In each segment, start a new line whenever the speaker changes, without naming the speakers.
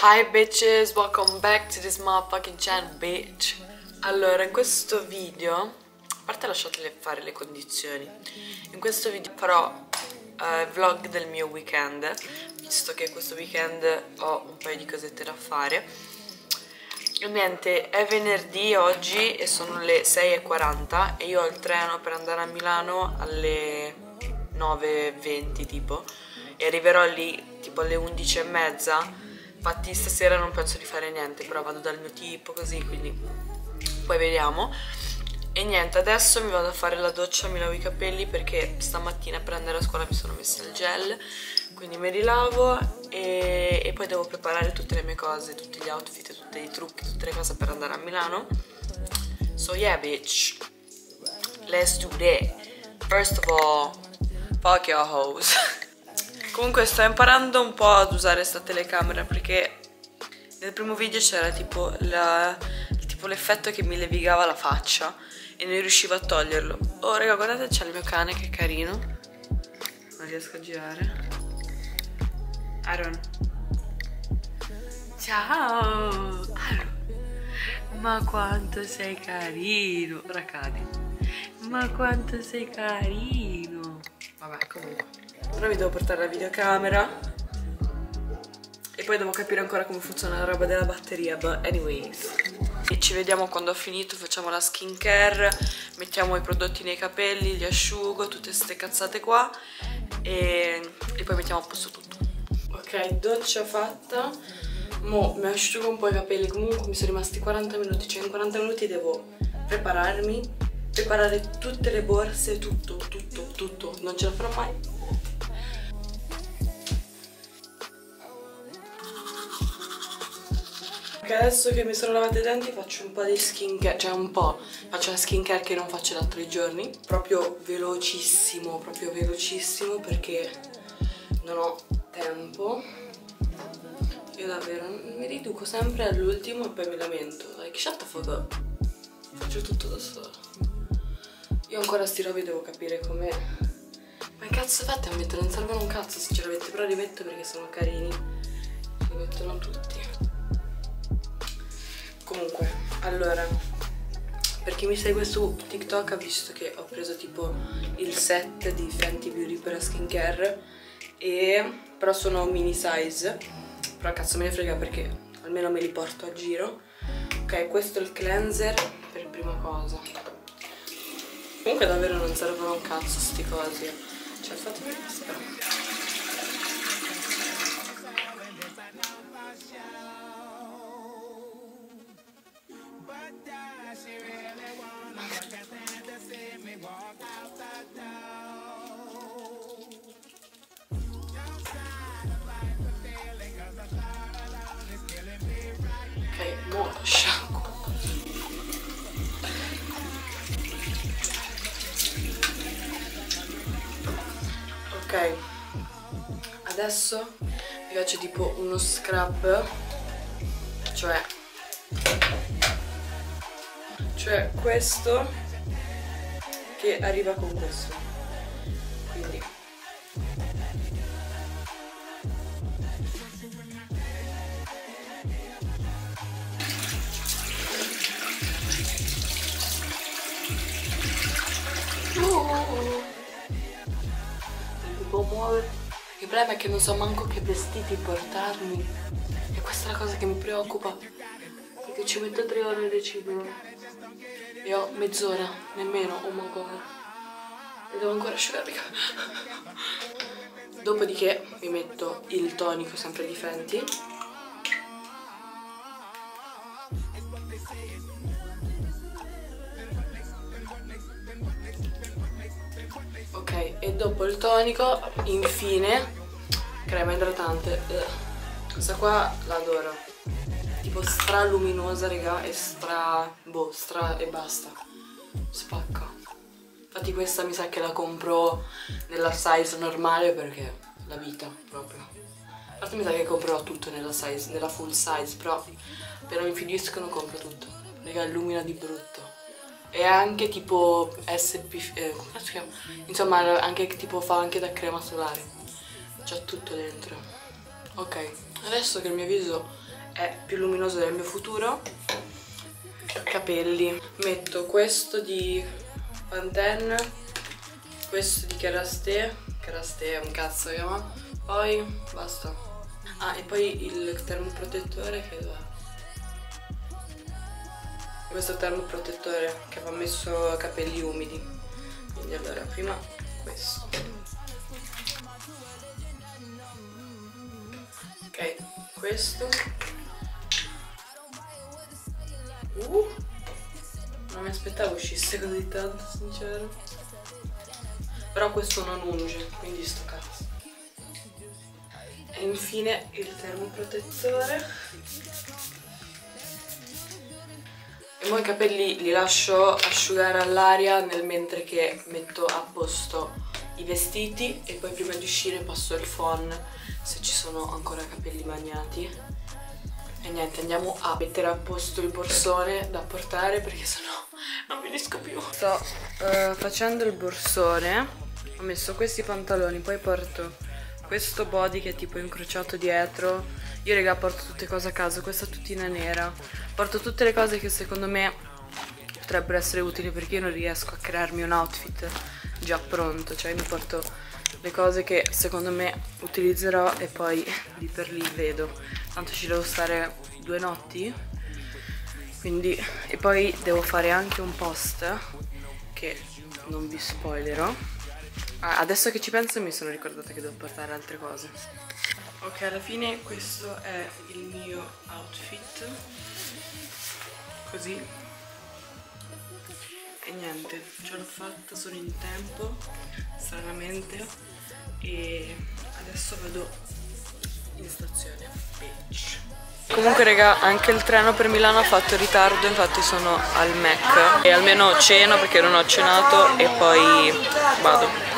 Hi bitches, welcome back to this motherfucking channel, bitch. Allora, in questo video, a parte lasciatele fare le condizioni, in questo video farò eh, vlog del mio weekend, visto che questo weekend ho un paio di cosette da fare. Niente, è venerdì oggi e sono le 6.40 e io ho il treno per andare a Milano alle 9.20 tipo e arriverò lì tipo alle 11.30 infatti stasera non penso di fare niente però vado dal mio tipo così quindi poi vediamo. E niente adesso mi vado a fare la doccia mi lavo i capelli perché stamattina per andare a scuola mi sono messa il gel quindi mi rilavo e, e poi devo preparare tutte le mie cose tutti gli outfit tutti i trucchi tutte le cose per andare a Milano so yeah bitch let's do that first of all fuck your hoes Comunque sto imparando un po' ad usare sta telecamera perché nel primo video c'era tipo l'effetto che mi levigava la faccia e non riuscivo a toglierlo. Oh raga guardate c'è il mio cane che è carino. Non riesco a girare. Aaron. Ciao! Aaron. Ma quanto sei carino! Ora cadi. Ma quanto sei carino! Vabbè comunque. Ora vi devo portare la videocamera e poi devo capire ancora come funziona la roba della batteria, but anyways. E ci vediamo quando ho finito, facciamo la skincare, mettiamo i prodotti nei capelli, li asciugo, tutte queste cazzate qua e, e poi mettiamo a posto tutto. Ok, doccia fatta. Mo mi asciugo un po' i capelli, comunque mi sono rimasti 40 minuti, cioè in 40 minuti devo prepararmi, preparare tutte le borse, tutto, tutto, tutto, non ce la farò mai. Ok, adesso che mi sono lavata i denti faccio un po' di skincare, cioè un po', faccio la skincare che non faccio da tre giorni, proprio velocissimo, proprio velocissimo perché non ho tempo. Io davvero mi riduco sempre all'ultimo e poi mi lamento, like shut the fuck up, faccio tutto da sola. Io ancora sti robi devo capire come... Ma cazzo fate a mettere? Non servono un cazzo se ce l'avete, però li metto perché sono carini. Li mettono tutti. Comunque, allora, per chi mi segue su TikTok ha visto che ho preso tipo il set di Fenty Beauty per la skincare e però sono mini size, però cazzo me ne frega perché almeno me li porto a giro. Ok, questo è il cleanser per prima cosa. Comunque davvero non servono un cazzo sti cosi. Cioè fatemi però. Ok, adesso vi faccio tipo uno scrub, cioè, cioè questo che arriva con questo, quindi mi può muovere. Il problema è che non so manco che vestiti portarmi. E questa è la cosa che mi preoccupa. Perché ci metto tre ore a decidere. E ho mezz'ora, nemmeno, oh my god. E devo ancora asciugarmi. Dopodiché mi metto il tonico sempre di Fenty. E dopo il tonico, infine, crema idratante. Eh, Questa qua l'adoro. Tipo stra luminosa, raga, e stra... boh, stra e basta. Spacca. Infatti questa mi sa che la compro nella size normale perché la vita proprio. Parte mi sa che comprerò tutto nella size, nella full size, però appena mi finiscono compro tutto. Raga, illumina di brutto. E anche tipo SP, eh, come si chiama? Insomma, anche tipo fa anche da crema solare. C'è tutto dentro. Ok, adesso che il mio viso è più luminoso del mio futuro, capelli. Metto questo di Pantene, questo di Kerastè, Kerastè è un cazzo chiama, poi basta. Ah, e poi il termoprotettore che dov'è? Questo termoprotettore che va messo capelli umidi. Quindi allora prima questo. Ok questo. Uh, non mi aspettavo uscisse così tanto sincero. Però questo non unge quindi sto cazzo. E infine il termoprotettore e poi i capelli li lascio asciugare all'aria nel mentre che metto a posto i vestiti e poi prima di uscire passo il phon se ci sono ancora capelli bagnati e niente andiamo a mettere a posto il borsone da portare perché sennò non mi riesco più. Sto uh, facendo il borsone ho messo questi pantaloni poi porto questo body che è tipo incrociato dietro io raga porto tutte cose a caso questa tutina nera. Porto tutte le cose che secondo me potrebbero essere utili perché io non riesco a crearmi un outfit già pronto cioè mi porto le cose che secondo me utilizzerò e poi lì per lì vedo. Tanto ci devo stare due notti quindi e poi devo fare anche un post che non vi spoilerò adesso che ci penso mi sono ricordata che devo portare altre cose. Ok, alla fine questo è il mio outfit. Così. E niente, ce l'ho fatta, sono in tempo, stranamente. E adesso vado in stazione. Bitch. Comunque raga, anche il treno per Milano ha fatto ritardo, infatti sono al Mac. E almeno ceno perché non ho cenato e poi vado.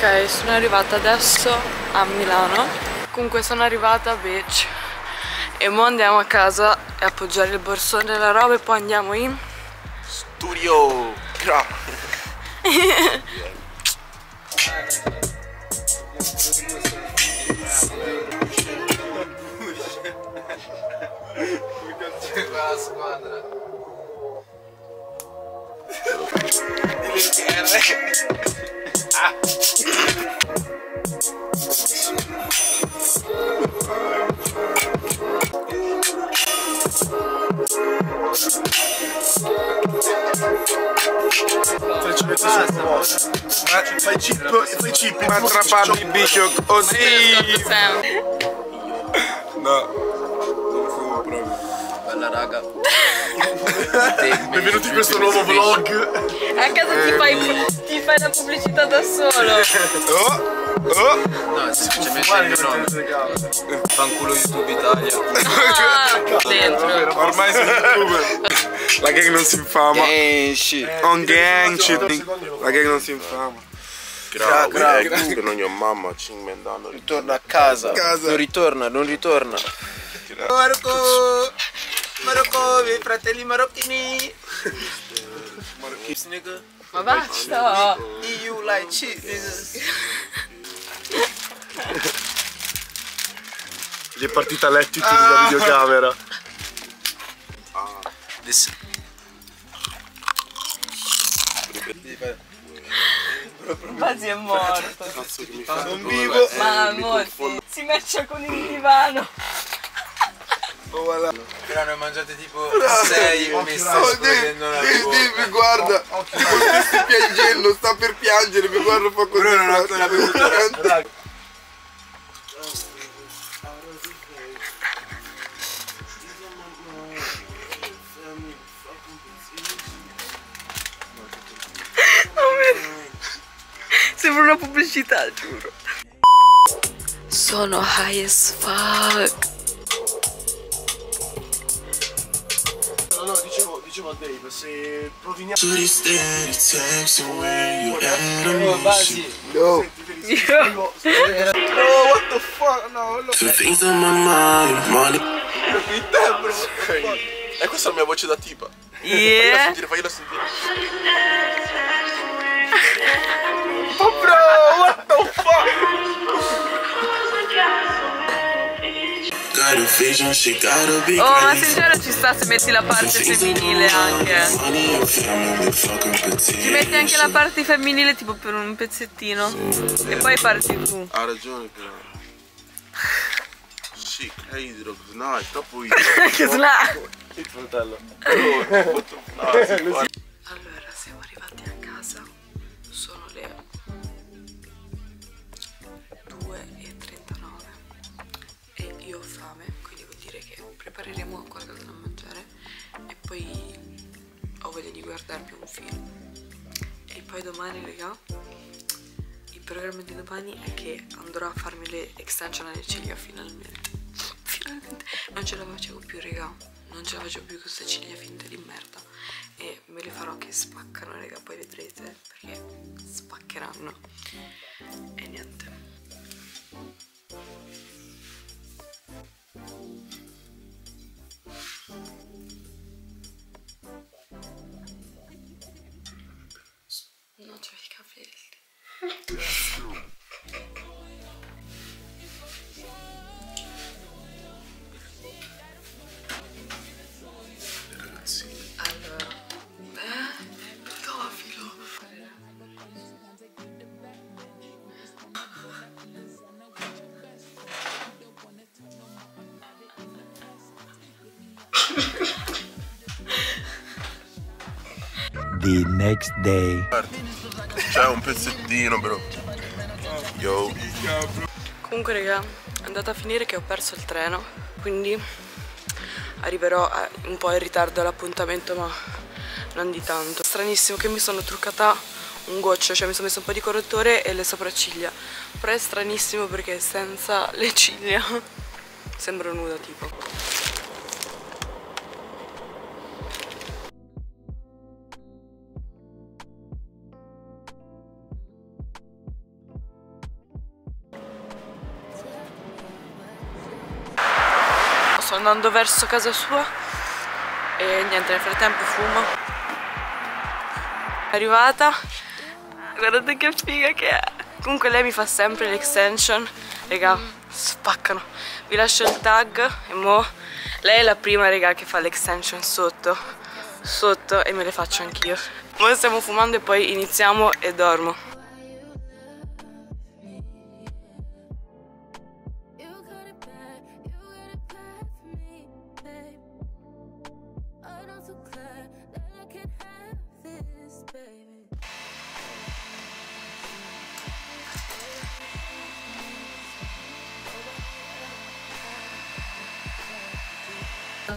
Ok, sono arrivata adesso a Milano. Comunque sono arrivata a Beach. E ora andiamo a casa e appoggiare il borsone e la roba e poi andiamo in...
Studio! Gra. la squadra.
Matrapami biziok, ozi! No.
Bella raga.
Benvenuti in questo nuovo vlog.
A casa ti fai, ti fai la pubblicità da solo.
Oh, oh.
No, semplicemente no. Fanculo YouTube Italia.
Ah, dentro.
Ormai siamo youtuber. La gang non si infama.
Shit.
On gang shit. La gang non si infama.
Eh,
grau.
comunque non ho mamma, ci inventando.
Ritorna a casa.
Casa.
Non ritorna, non ritorna. Marocco! Marocco, miei fratelli marocchini! Marocchis nigga.
Ma basta.
You like cheese.
Gli è partita l'attitude da videocamera.
This.
Quasi è morto.
Cazzo che mi fa
Non vivo.
Ma amore,
confondo.
si matcha con il divano.
Oh, voilà
erano mangiate tipo 6 no,
messi
no,
dimmi, guarda, tipo stessi piangendo, sta per piangere, mi guarda fa così.
Però non ho ancora bevuto. Eh.
Oh, Sembra una pubblicità, giuro. Sono high as fuck.
Dicevo, a Dave, se proviniamo...
Steady texting where you at.
No. No, what the fuck? No, no. Fuck? E questa è la mia voce da tipa. Fagliela
Yeah.
sentire, fagliela sentire. Oh bro, what the fuck?
Oh, ma sincero ci sta se metti la parte femminile anche. Ci metti anche la parte femminile tipo per un pezzettino. E poi parti tu.
Ha ragione però. Sì, crazy, rock. No, è troppo
che snack!
Il fratello. No, sì,
guardarmi un film. E poi domani, raga, il programma di domani è che andrò a farmi le extension alle ciglia finalmente. Finalmente non ce la facevo più, raga. Non ce la facevo più con queste ciglia finte di merda. E me le farò che spaccano, raga, poi vedrete perché spaccheranno. E niente.
Next day.
C'è un pezzettino però. Yo.
Comunque raga, è andata a finire che ho perso il treno, quindi arriverò un po' in ritardo all'appuntamento, ma non di tanto. Stranissimo che mi sono truccata un goccio, cioè mi sono messo un po' di correttore e le sopracciglia. Però è stranissimo perché senza le ciglia sembro nuda tipo. Andando verso casa sua e niente, nel frattempo fumo. Arrivata. Guardate che figa che è. Comunque lei mi fa sempre l'extension. Raga, spaccano. Vi lascio il tag e mo lei è la prima raga che fa l'extension sotto. Sotto e me le faccio anch'io. Ora stiamo fumando e poi iniziamo e dormo.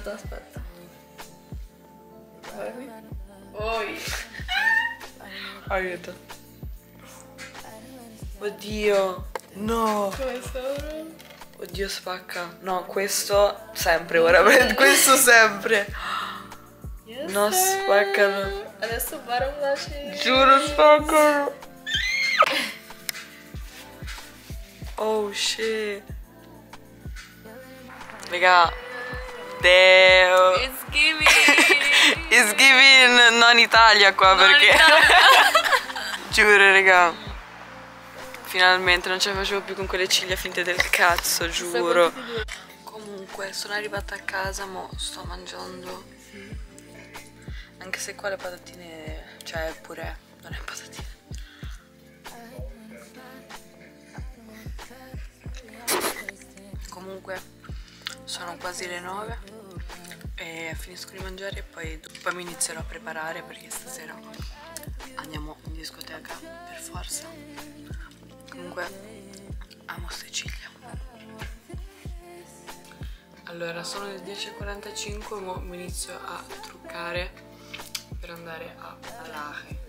Aspetta, aspetta. Oi. Aiuto. Oddio. No. Oddio spacca. No, questo sempre ora. questo sempre. No, spaccano.
Adesso Baron lasci.
Giuro spaccano. Oh shit. Raga. Deo.
It's giving.
It's giving non Italia qua perché Giuro raga. Finalmente non ce la facevo più con quelle ciglia finte del cazzo Giuro. Comunque sono arrivata a casa Mo sto mangiando. Anche se qua le patatine Cioè pure Non è patatine. Comunque sono quasi le 9 e finisco di mangiare e poi, poi mi inizierò a preparare perché stasera andiamo in discoteca per forza. Comunque amo ste ciglia. Allora sono le 10.45 mo mi inizio a truccare per andare a Lache.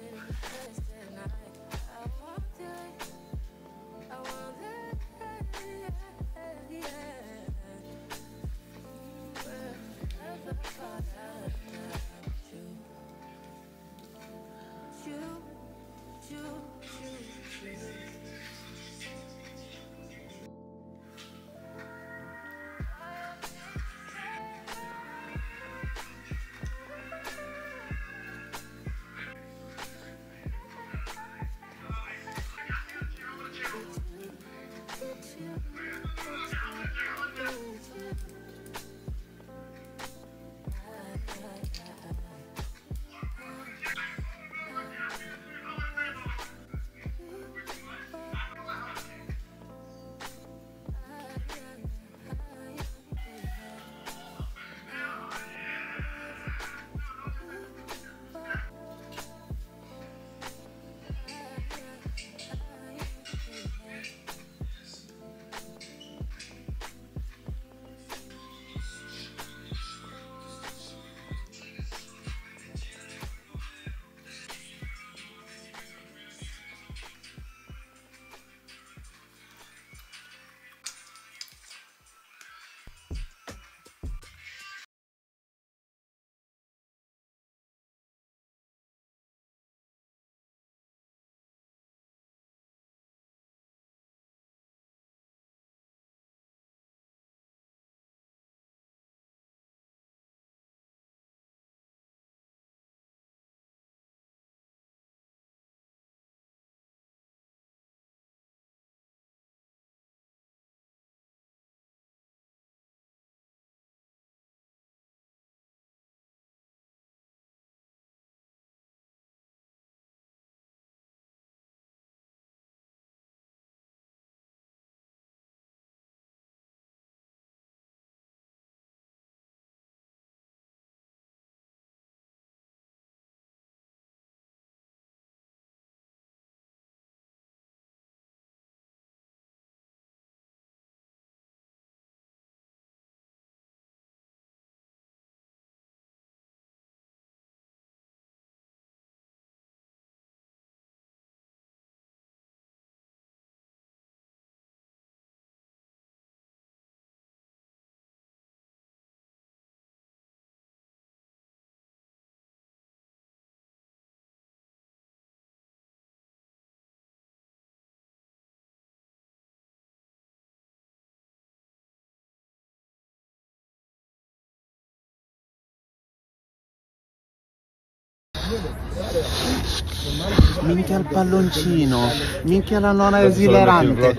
Minchia il palloncino, minchia la nonna esilerante.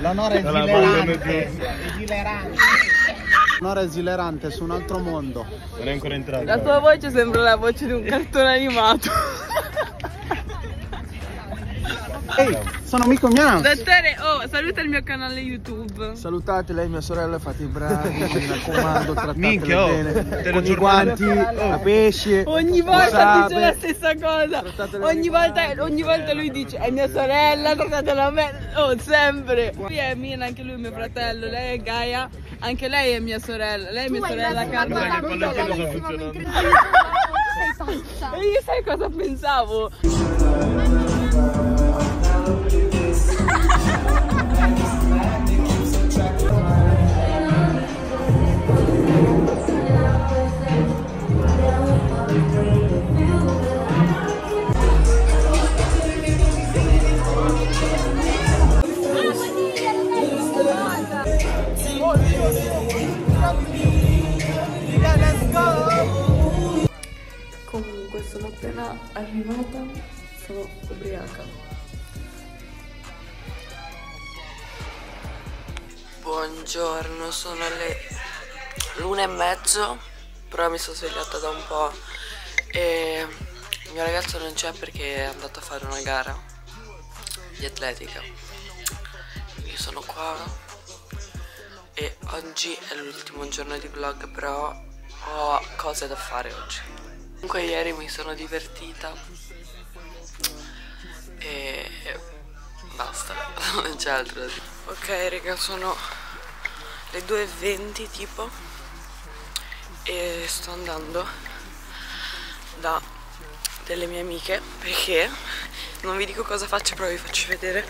La nonna esilerante. Esilerante. Nora esilerante su un altro mondo.
Non è ancora entrato.
La tua voce sembra la voce di un cartone animato.
Ehi, sono amico mio.
Dottore, oh, saluta il mio canale YouTube.
Salutate lei mia sorella, fate i bravi, mi raccomando, trattatele
Minchia, oh,
bene. Con i
telegiornale.
guanti, a pesce.
Ogni volta dice la stessa cosa. Ogni volta, ogni volta lui dice è mia sorella, trattatela bene. Oh, sempre. Lui è Mina, anche lui è mio fratello. Lei è Gaia, anche lei è mia sorella. Lei è mia sorella Carmen. E io sai cosa pensavo? Comunque sono appena arrivata, sono ubriaca.
Buongiorno, sono le l'una e mezzo, però mi sono svegliata da un po' e il mio ragazzo non c'è perché è andato a fare una gara di atletica. Io sono qua e oggi è l'ultimo giorno di vlog, però ho cose da fare oggi. Comunque ieri mi sono divertita e basta, non c'è altro da dire. Ok raga, sono le 2.20 tipo e sto andando da delle mie amiche perché non vi dico cosa faccio però vi faccio vedere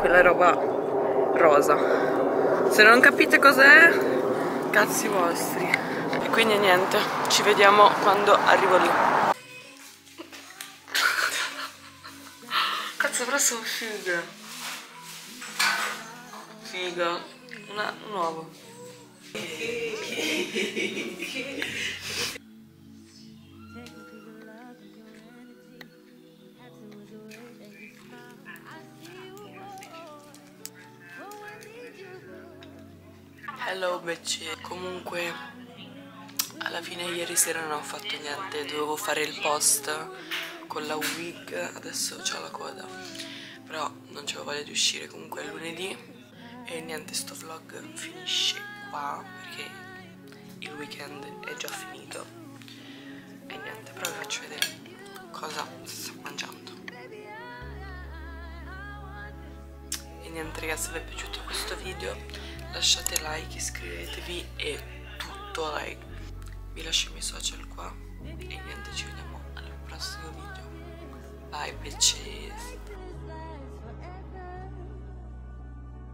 quella roba rosa se non capite cos'è cazzi vostri. E quindi niente, ci vediamo quando arrivo lì. Cazzo, però sono fighe. Figa. Una, un uovo. Hello bitch Comunque alla fine ieri sera non ho fatto niente Dovevo fare il post con la wig Adesso ho la coda Però non c'avevo voglia di uscire Comunque è lunedì E niente sto vlog finisce qua Perché il weekend è già finito E niente però vi faccio vedere Cosa sto mangiando E niente ragazzi vi è piaciuto questo video lasciate like, iscrivetevi e tutto like. Vi lascio i miei social qua e niente, ci vediamo al prossimo video. Bye bitches!